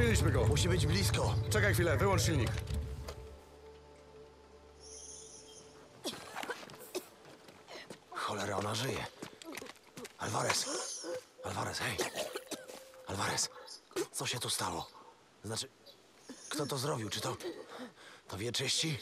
Zgubiliśmy go. Musi być blisko. Czekaj chwilę, wyłącz silnik. Cholera, ona żyje. Alvarez. Alvarez, hej. Alvarez, co się tu stało? Znaczy, kto to zrobił? Czy to... To wieczyści?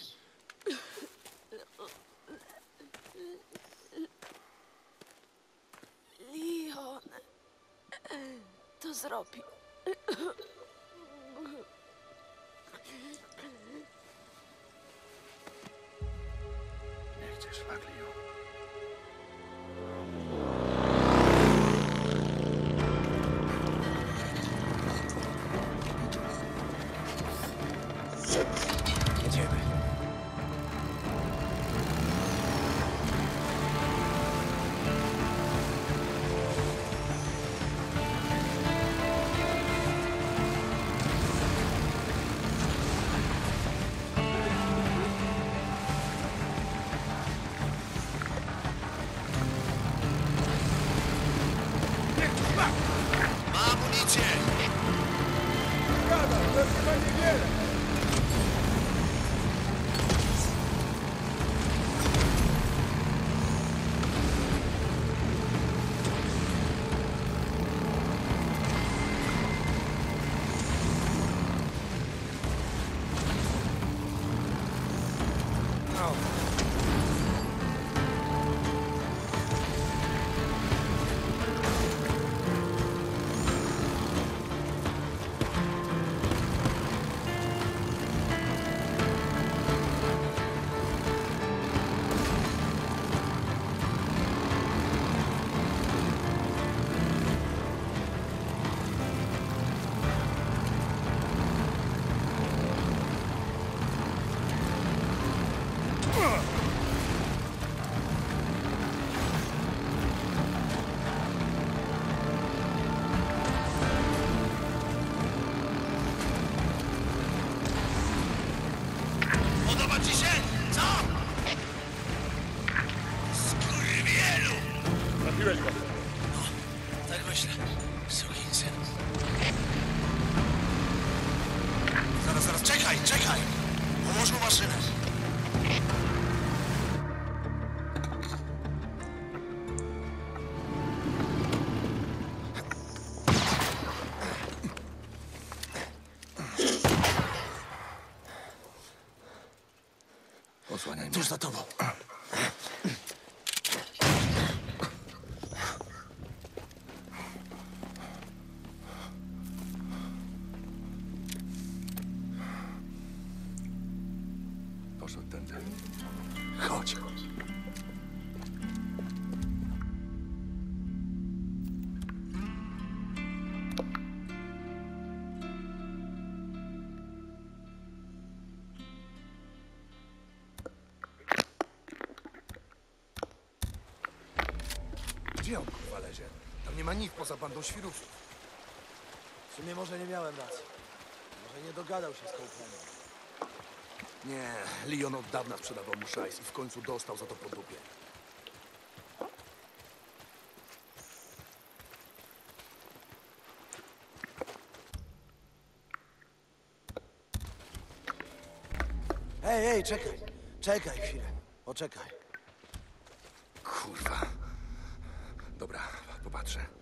Myślę. Sukinsyn. Zaraz, zaraz, czekaj, czekaj! Połóż mu maszynę. Poza bandą świrusów. W sumie może nie miałem racji. Może nie dogadał się z Copelandem. Nie, Leon od dawna sprzedawał mu szajs i w końcu dostał za to po dupie. Hej, hej, czekaj. Czekaj chwilę. Poczekaj. Kurwa. Dobra, popatrzę.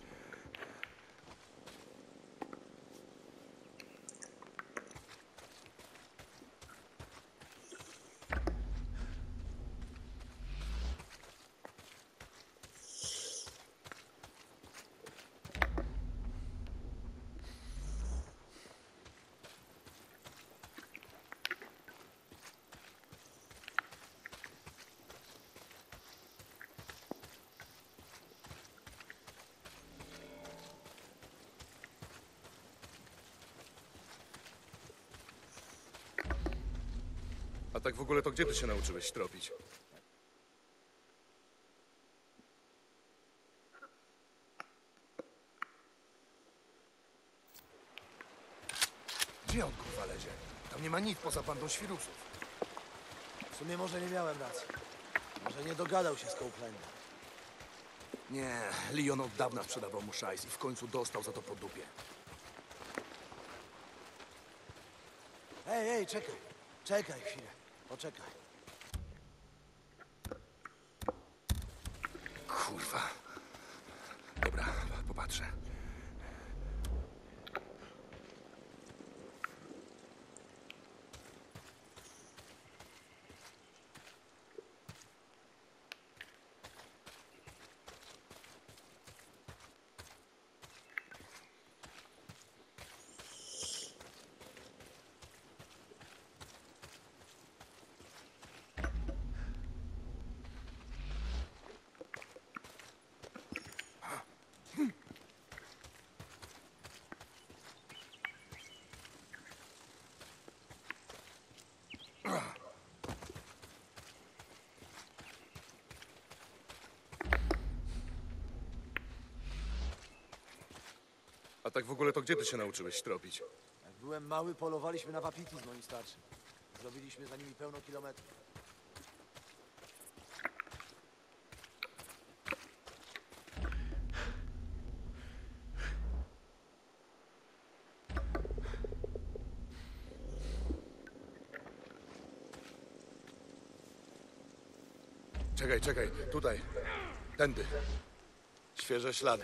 Tak w ogóle to gdzie ty się nauczyłeś tropić? Gdzie on kurwa lezie? Tam nie ma nikt poza bandą świrusów. W sumie może nie miałem racji. Może nie dogadał się z Copelandem. Nie, Leon od dawna sprzedawał mu szajs i w końcu dostał za to po dupie. Ej, ej, czekaj. Czekaj chwilę. Poczekaj. Kurwa. Dobra, popatrzę. A tak w ogóle to gdzie ty się nauczyłeś tropić? Jak byłem mały, polowaliśmy na wapiti z moim starszym. Zrobiliśmy za nimi pełno kilometrów. Czekaj, czekaj, tutaj. Tędy. Świeże ślady.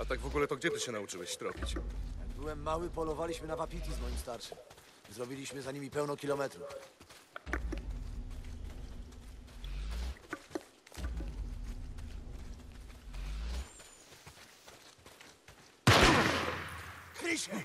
A tak w ogóle to gdzie ty się nauczyłeś tropić? Jak byłem mały, polowaliśmy na wapiti z moim starszym. Zrobiliśmy za nimi pełno kilometrów. Krysie!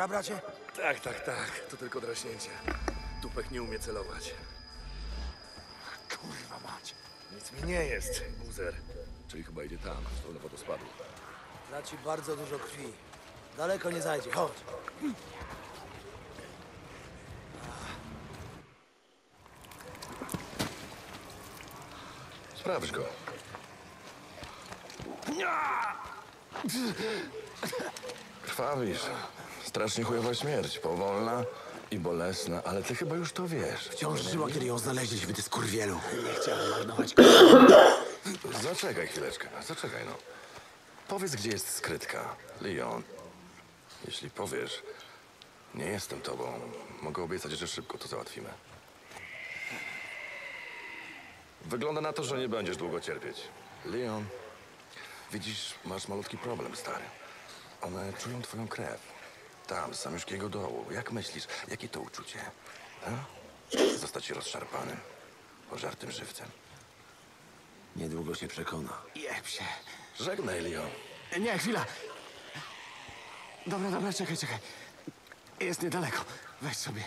Gra, bracie? Tak, tak, tak. To tylko draśnięcie. Tupek nie umie celować. Kurwa mać. Nic mi nie jest, buzer. Czyli chyba idzie tam, w stronę wodospadu. Traci bardzo dużo krwi. Daleko nie zajdzie, chodź. Sprawdź go. Krwawisz. Strasznie chujowa śmierć. Powolna i bolesna, ale ty chyba już to wiesz. Wciąż żyła, kiedy ją znaleźliśmy, ty skurwielu. Nie chciałem marnować Zaczekaj chwileczkę, zaczekaj no. Powiedz, gdzie jest skrytka, Leon. Jeśli powiesz, nie jestem tobą, mogę obiecać, że szybko to załatwimy. Wygląda na to, że nie będziesz długo cierpieć. Leon, widzisz, masz malutki problem, stary. One czują twoją krew. Tam, z samiuszkiego dołu. Jak myślisz, jakie to uczucie? A? Zostać rozszarpanym, pożartym żywcem. Niedługo się przekona. Jeb się. Żegnaj, Leon. Nie, chwila. Dobra, dobra, czekaj, czekaj. Jest niedaleko. Weź sobie.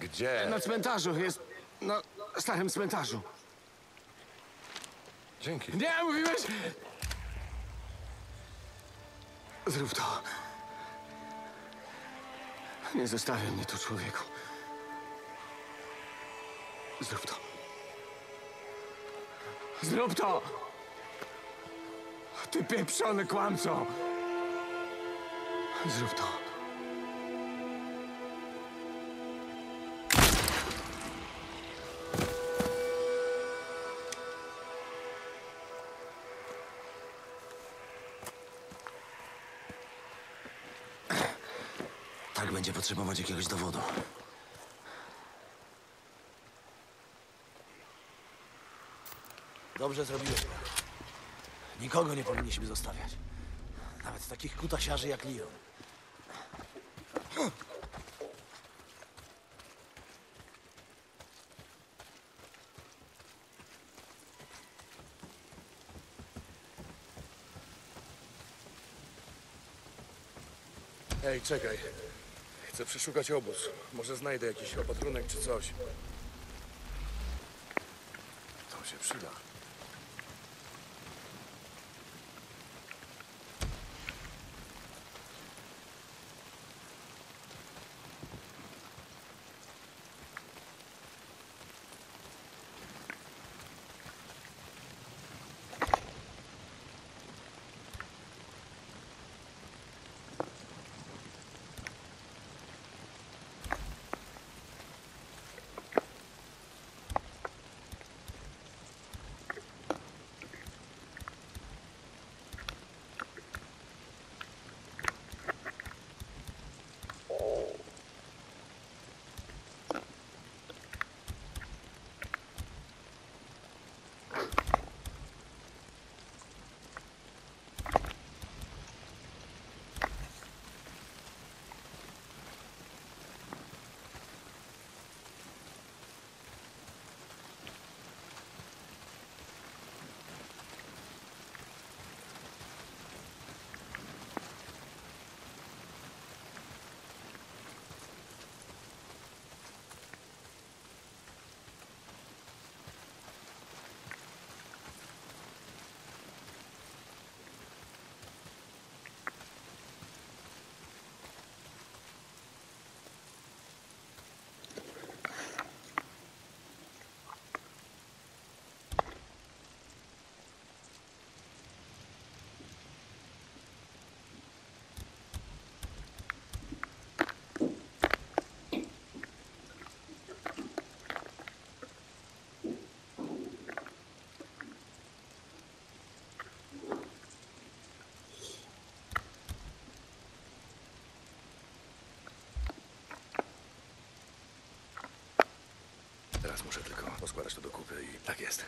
Gdzie? Na cmentarzu jest. Na starym cmentarzu. Dzięki. Nie, mówiłeś? Zrób to. Nie zostawiaj mnie tu, człowieku. Zrób to. Zrób to! Ty pieprzony kłamco! Zrób to. Będzie potrzebować jakiegoś dowodu. Dobrze zrobiłeś. Nikogo nie powinniśmy zostawiać. Nawet takich kutasiarzy jak Leon. Ej, czekaj. Chcę przeszukać obóz. Może znajdę jakiś opatrunek czy coś. To się przyda. Teraz muszę tylko poskładać to do kupy i tak jest.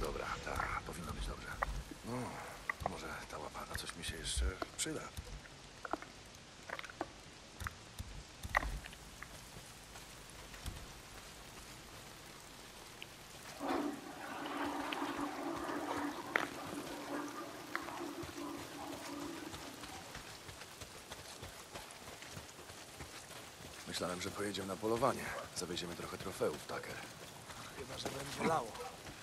Dobra, ta, powinno być dobrze. No, może ta łapa na coś mi się jeszcze przyda. Myślałem, że pojedziemy na polowanie. Zawieziemy trochę trofeów, Tucker. Chyba, że będzie lało.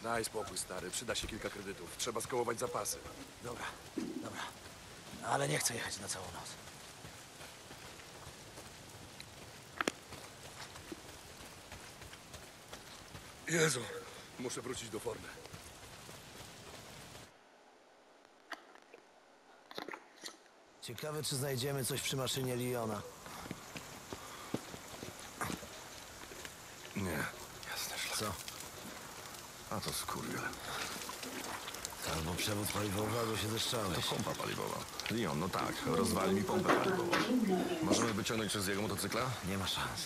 Daj spokój, stary. Przyda się kilka kredytów. Trzeba skołować zapasy. Dobra, dobra. Ale nie chcę jechać na całą noc. Jezu, muszę wrócić do formy. Ciekawe, czy znajdziemy coś przy maszynie Liona. Nie. Jasne, szlak. Co? A to skurwiel. Albo przewód paliwowy, albo się To zeszczałeś. pompa paliwowa. Leon, no tak, rozwali mi pompę paliwową. Możemy wyciągnąć coś z jego motocykla? Nie ma szans.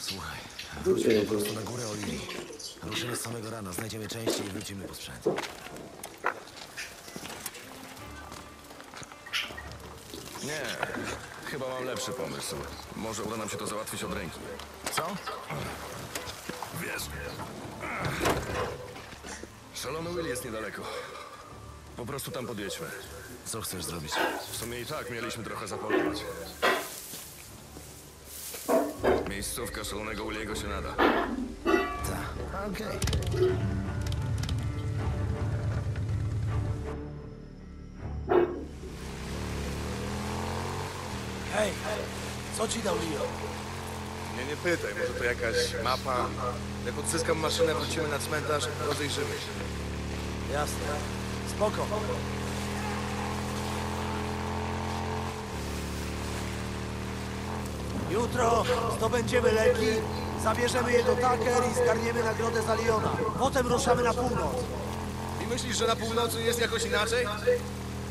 Słuchaj, wróćmy po prostu na górę Olili. Ruszymy z samego rana, znajdziemy części i wrócimy po sprzęt. Nie, chyba mam lepszy pomysł. Może uda nam się to załatwić od ręki. Co? Wiesz. Szalony Will jest niedaleko. Po prostu tam podjedźmy. Co chcesz zrobić? W sumie i tak mieliśmy trochę zapolować. Miejscówka szalonego Williego się nada. Tak. Okej. Hej, co ci dał Leo? Nie, pytaj. Może to jakaś mapa. Jak odzyskam maszynę, wrócimy na cmentarz, rozejrzymy się. Jasne. Spoko. Jutro zdobędziemy leki, zabierzemy je do Tucker i zgarniemy nagrodę za Liona. Potem ruszamy na północ. I myślisz, że na północy jest jakoś inaczej?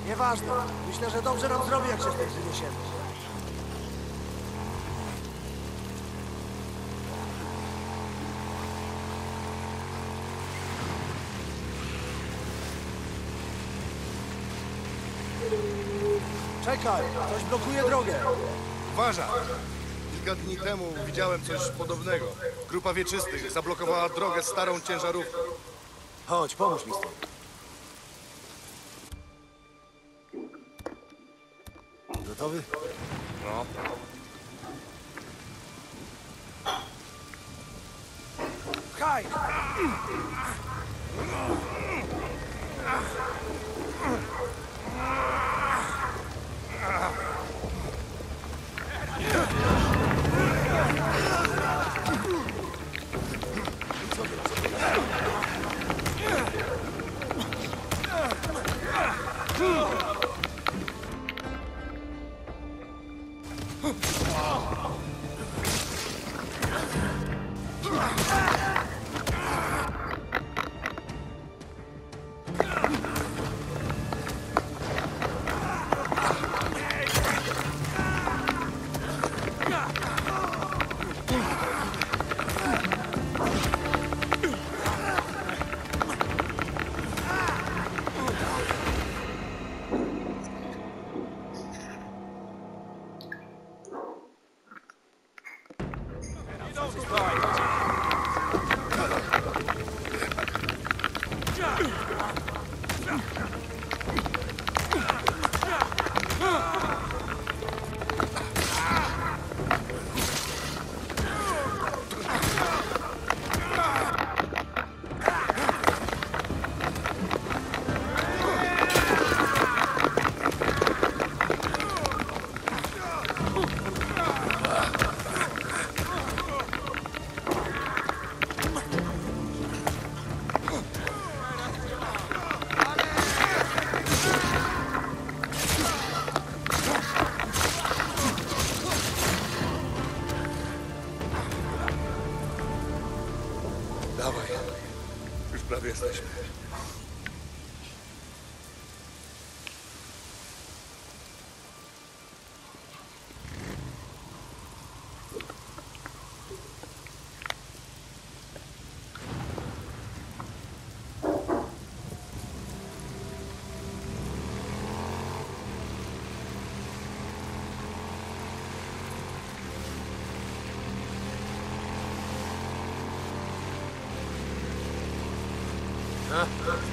Nieważne. Myślę, że dobrze nam zrobi, jak się stąd wyniesiemy. Czekaj, coś blokuje drogę. Uważaj! Kilka dni temu widziałem coś podobnego. Grupa wieczystych zablokowała drogę starą ciężarówką. Chodź, pomóż mi stąd. Gotowy? No. Kaj! Let's go.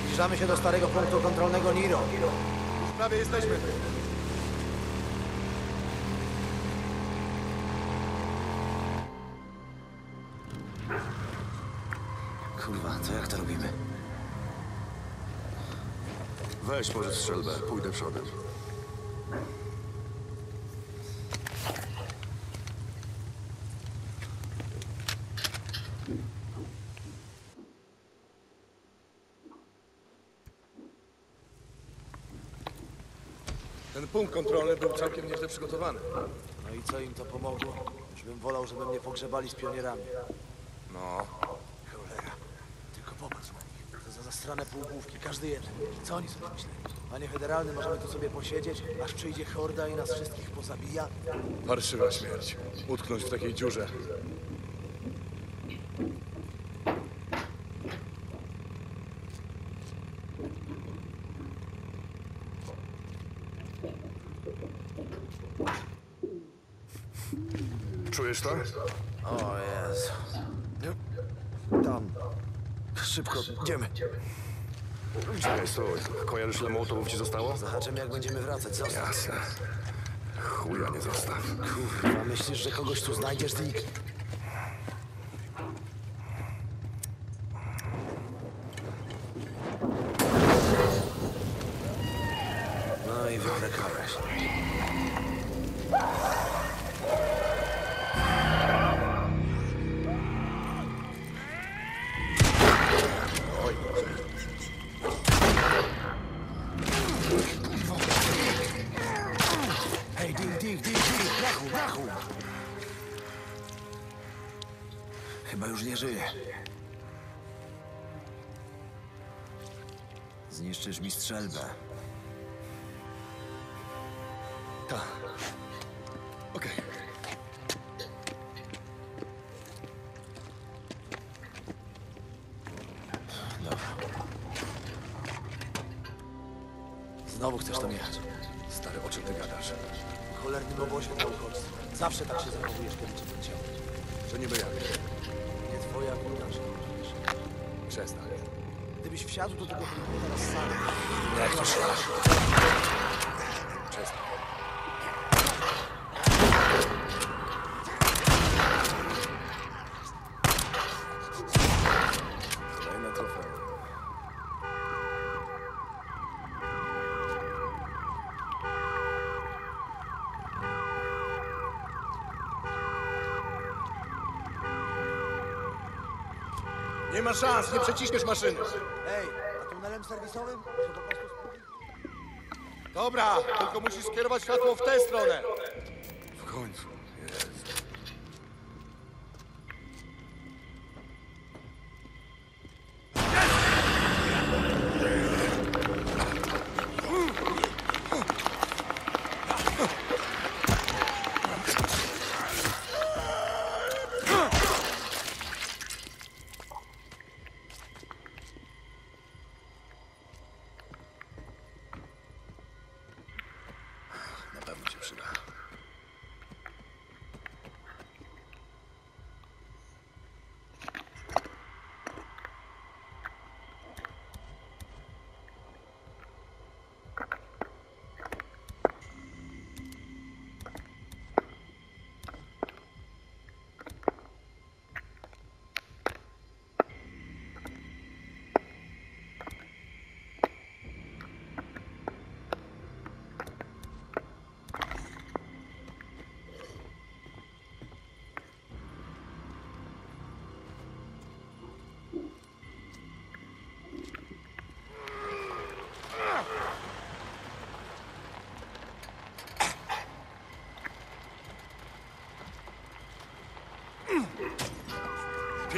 Zbliżamy się do starego punktu kontrolnego Niro. Już prawie jesteśmy. Kurwa, to jak to robimy? Weź może strzelbę, pójdę przodem. Punkt kontrolny był całkiem nieźle przygotowany. No i co im to pomogło? Już bym wolał, żeby mnie pogrzebali z pionierami. No, Cholera. Tylko popatrz na nich. To za zastrane półgłówki, każdy jeden. Co oni sobie myśleli? Panie federalny, możemy tu sobie posiedzieć, aż przyjdzie horda i nas wszystkich pozabija? parszywa śmierć. Utknąć w takiej dziurze. To? O Jezu. Tam. Szybko, idziemy. Czekaj, stój. Kojarzysz ile mołotowów ci zostało? Zahaczymy jak będziemy wracać. Zostaw. Jasne. Chuja nie zostaw. Kurwa, myślisz, że kogoś tu znajdziesz, Dick? Znowu chcesz tam jechać. Stary, o czym ty gadasz? Cholernym obozie naukowcy. Zawsze tak się zachowujesz, kiedy cię wyciął. Że niby jak? Nie twoja wina, że nie żyjesz. Przestań. Gdybyś wsiadł do tego teraz sam. Jak to szlak? Nie ma szans, nie przeciśniesz maszyny. Ej, a tunelem serwisowym? Może po prostu spróbuj? Dobra, tylko musisz skierować światło w tę stronę.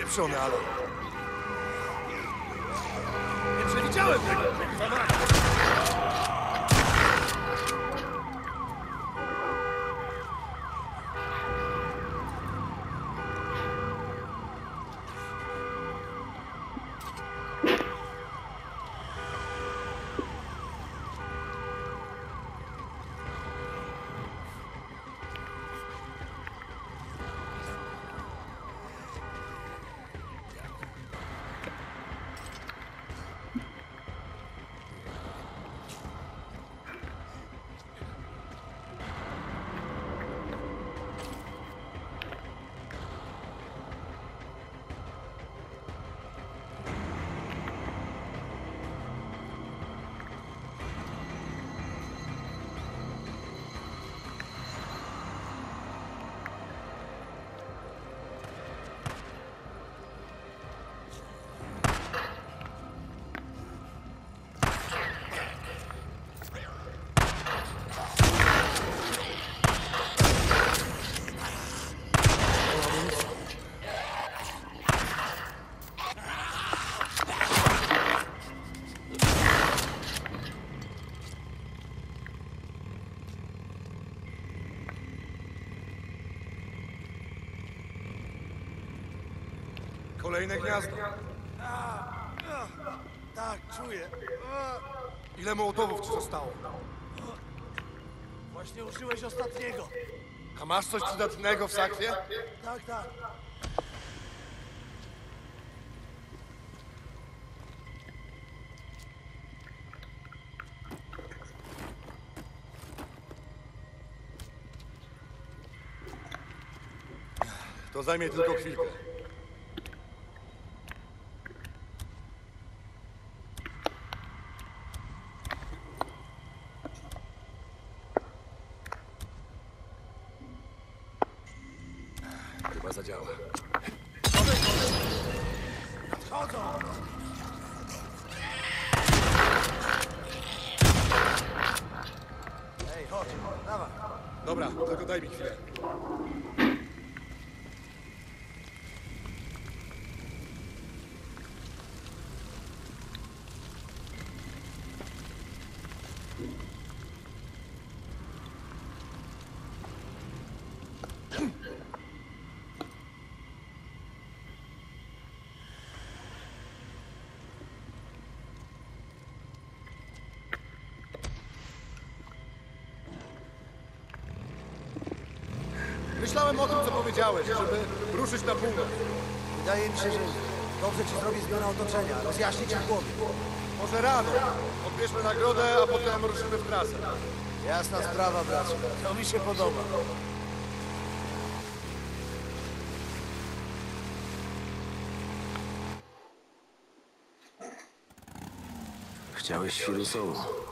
przemiany. Nie przewidziałem tego. Pomaga. Gniazdo. Tak, czuję. Ile mołotowów ci zostało? Właśnie użyłeś ostatniego. A masz coś przydatnego w sakwie? Tak, tak. To zajmie tylko chwilkę. Myślałem o tym, co powiedziałeś, żeby ruszyć na północ. Wydaje mi się, że dobrze ci zrobi zmiana otoczenia. Rozjaśni ci w głowie. Może rano. Odbierzmy nagrodę, a potem ruszymy w trasę. Jasna sprawa, bracie. To mi się podoba. Chciałeś filusowo.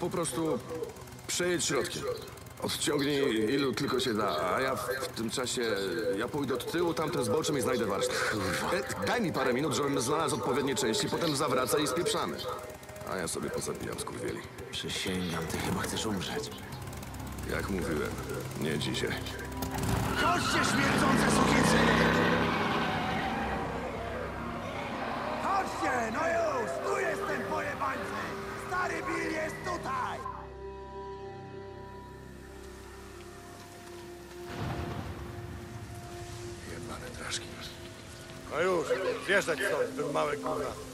Po prostu przejedź środkiem. Odciągnij ilu tylko się da, a ja w, w tym czasie, ja pójdę od tyłu, tamten zboczem i znajdę warsztat. E, daj mi parę minut, żebym znalazł odpowiednie części, potem zawracaj i spieprzamy. A ja sobie pozabijam skurwieli. Przysięgam, ty chyba chcesz umrzeć. Jak mówiłem, nie dzisiaj. Chodźcie, śmierdzące sukiensyny! Chodźcie, no już! Tu jestem, pojebańcy! Stary Bill jest tutaj! Jebane traszki. No już, zjeżdżać stąd, ten małe gówna.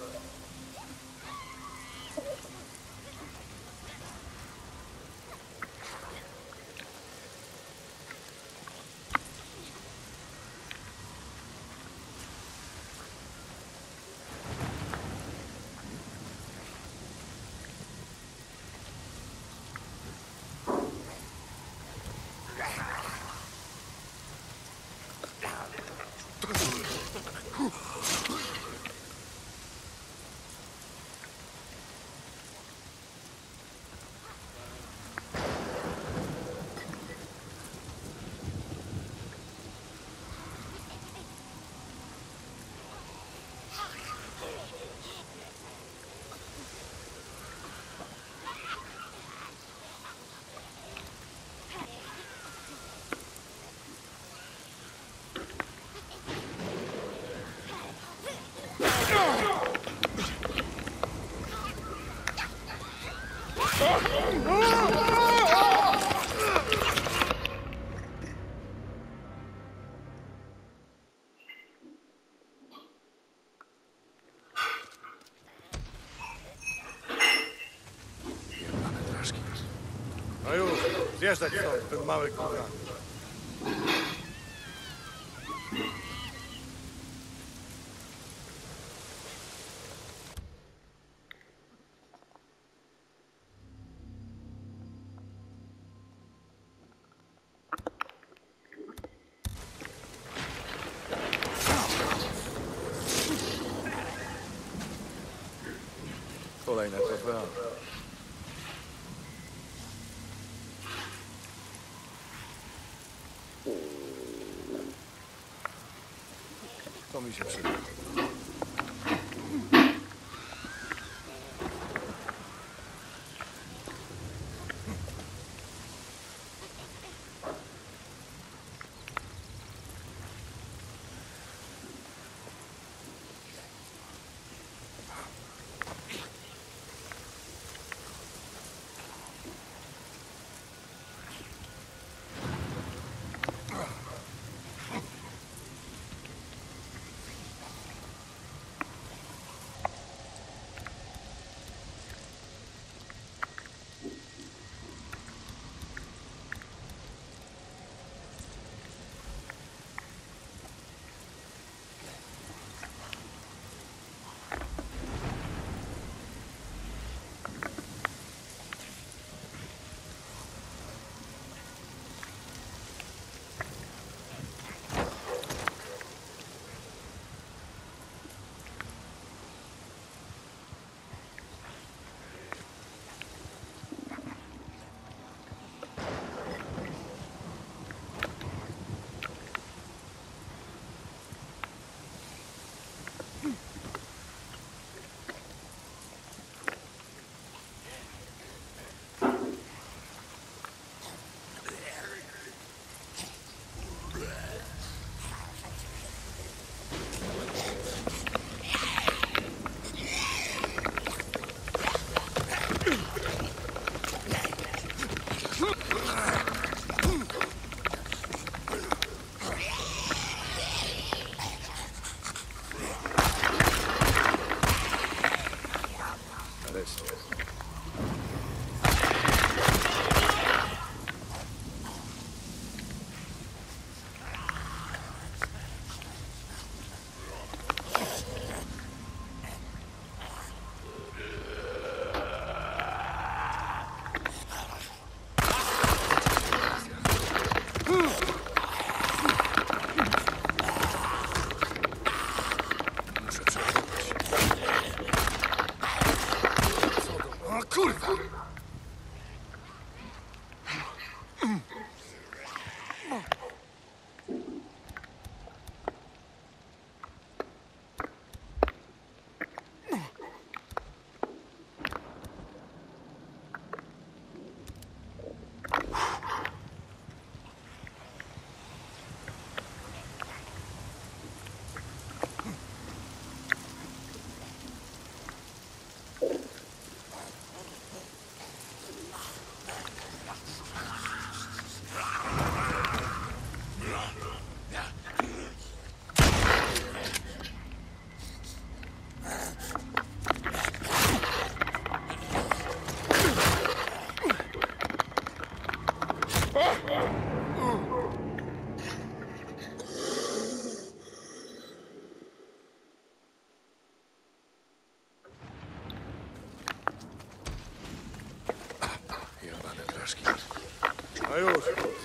Zjeżdżać stąd, ten mały kurwa.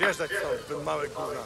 Zjeżdżać stąd, ten mały kurwa.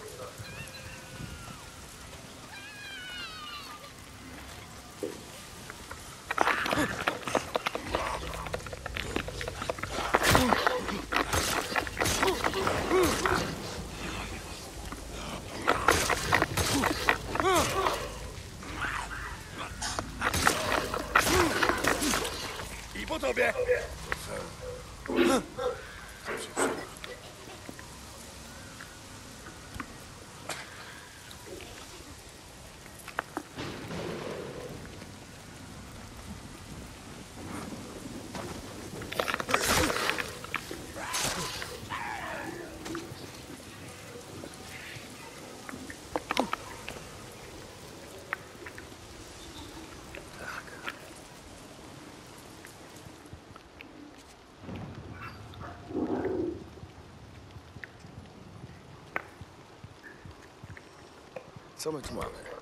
Co my tu?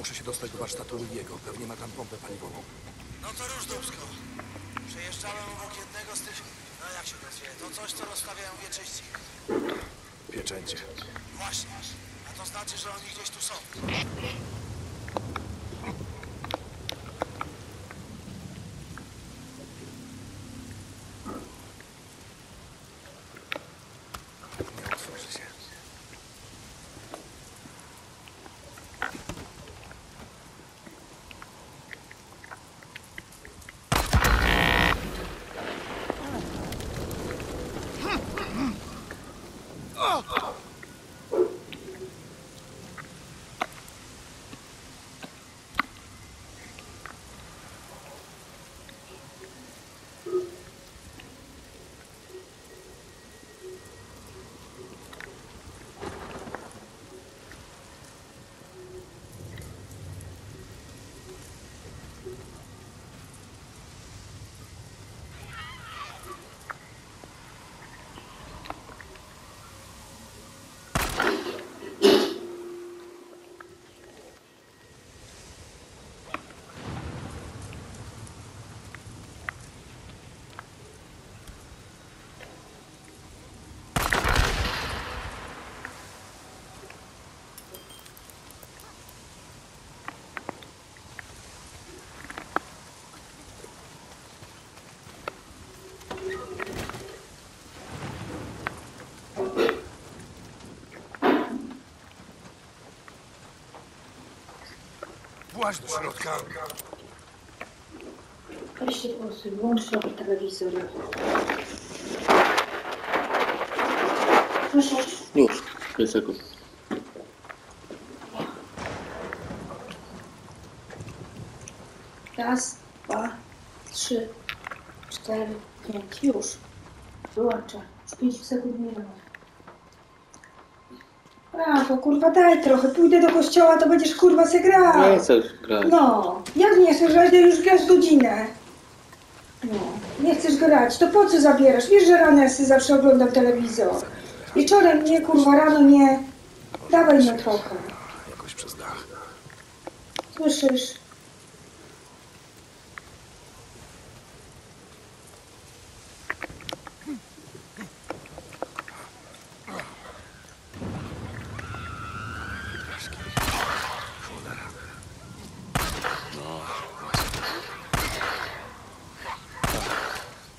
Muszę się dostać do warsztatu Rudiego. Pewnie ma tam pompę paliwową. No to róż dubsko. Przejeżdżałem obok jednego z tych... No jak się nazywa? To coś, co rozstawiają wieczyści. Pieczęcie. Właśnie. A to znaczy, że oni gdzieś tu są. Nie otworzy się. Właź do środka. Weźcie po prostu, włącz sobie telewizor. Proszę. Już, 5 sekund. Raz, dwa, trzy, cztery, pięć. Już. Wyłączę. Już pięć sekund minęło. A, to kurwa daj trochę. Pójdę do kościoła, to będziesz kurwa se grał. Nie chcesz grać. No, jak nie chcesz grać, to już grasz godzinę. No, nie chcesz grać, to po co zabierasz? Wiesz, że rano ja sobie zawsze oglądam telewizor. Wieczorem nie, kurwa, rano nie. Dawaj no trochę. Jakoś przez dach. Słyszysz?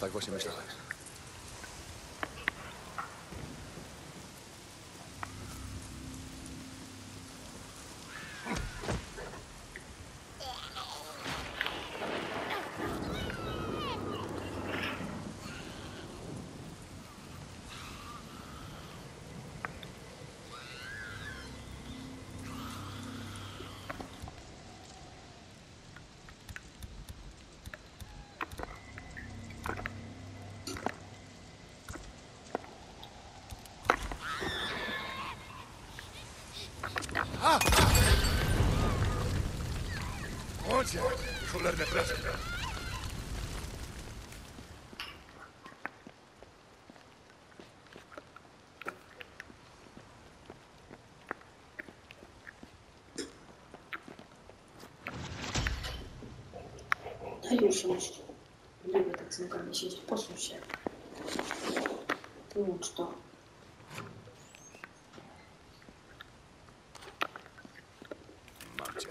Tak właśnie myślałem. Chodź, cholerne prace. Daj już iść. Nie lubię tak z nogami siedzieć. Posuń się. Wyłącz to. Mam cię.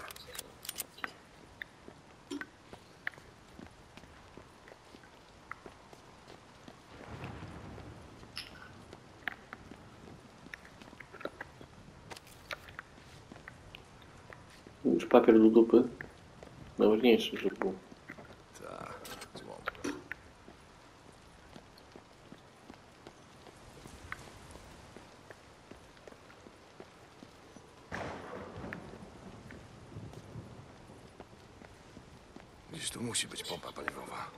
Już papier do dupy. Najważniejszy, żeby był. Gdzieś tu musi być pompa paliwowa.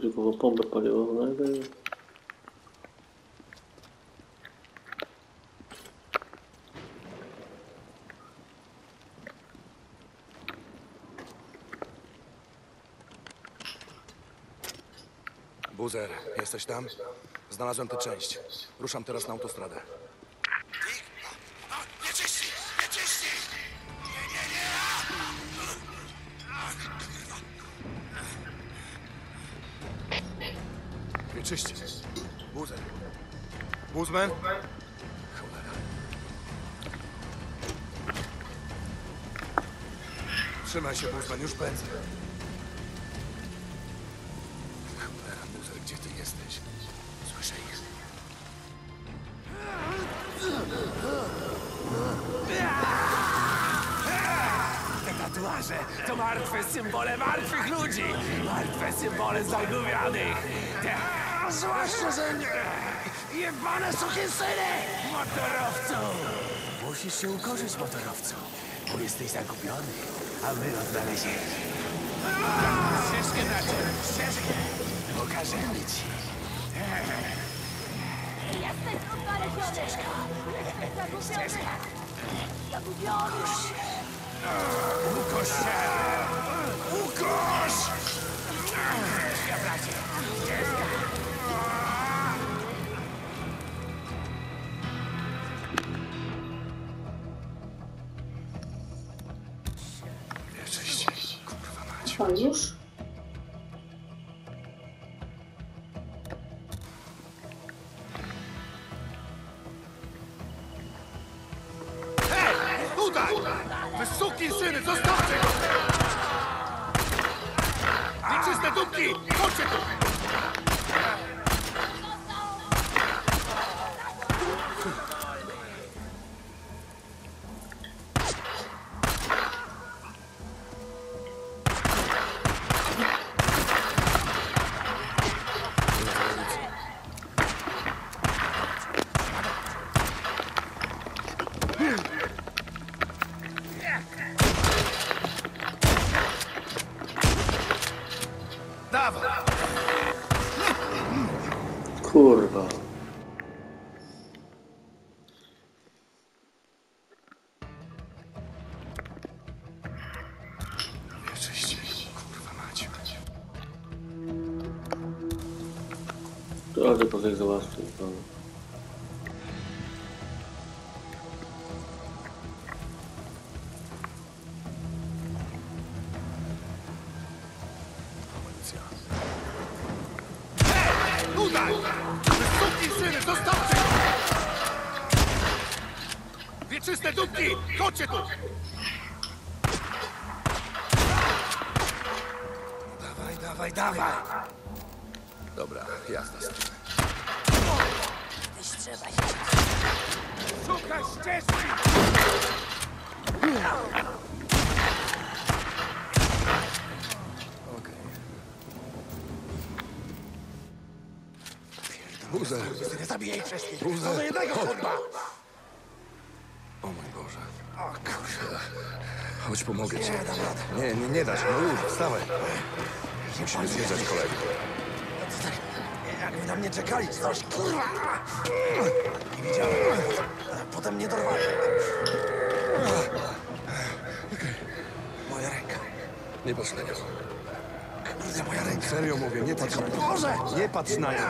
Tylko pompę paliwową znajdę. Buzer, jesteś tam? Znalazłem tę część. Ruszam teraz na autostradę. Nie czyści! Nie czyści! Nie czyści. Buzer. Buzman? Cholera. Trzymaj się, Buzman, już pędzę. Martwych ludzi! Martwe symbole zagubionych! Te, zwłaszcza że nie... Jebane sukinsyny! Motorowcu! Musisz się ukorzyć, motorowcu, bo jesteś zagubiony, a my odnalezieni. Ścieżkę, bracie, ścieżkę! Pokażemy ci. Jesteś odnaleziony! Ścieżka! Zagubiony! Zagubiony! Ukoś się! Ukoś! Ja, bracie, ścieżka! O, już? Tutaj! Wy suki syny, zostawcie go! Wieczyste dupki! Chodźcie tu! Dawaj, dawaj, dawaj! Dobra, jasna sprawa. Trzeba się Szuka ścieżki! Buzer! Zabiję ich wszystkich! Buzer! jednego, kurwa! O mój Boże. O kurwa. Chodź, pomogę ci. Nie, nie, nie da się. No już, wstawaj. Musimy zjeżdżać kolego. Jakby na mnie czekali, coś, kurwa! Nie widziałem. Potem mnie dorwali. Moja ręka. Nie patrz na niego. Kurde, moja ręka. Serio mówię, nie patrz na niego. Boże! Nie patrz na niego.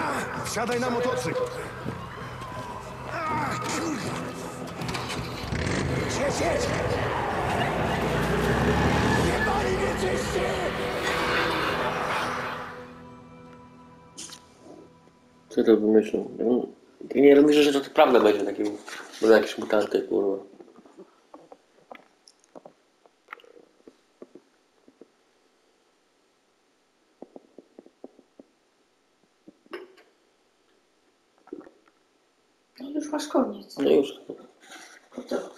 Wsiadaj na motocykl. Jedź, jedź! Jebali mnie czyści! Co to wymyślił? No, Nie myślę, że to prawda będzie takim. Będą jakieś mutanty, kurwa. No już masz koniec. No już. No to